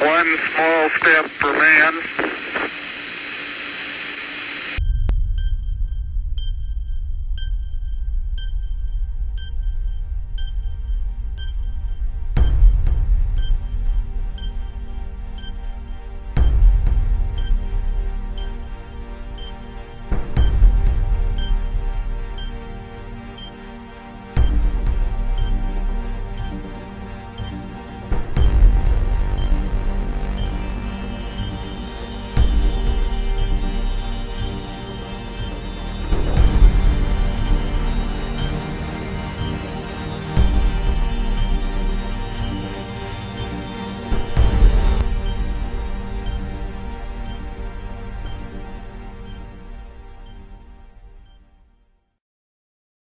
one small step for man,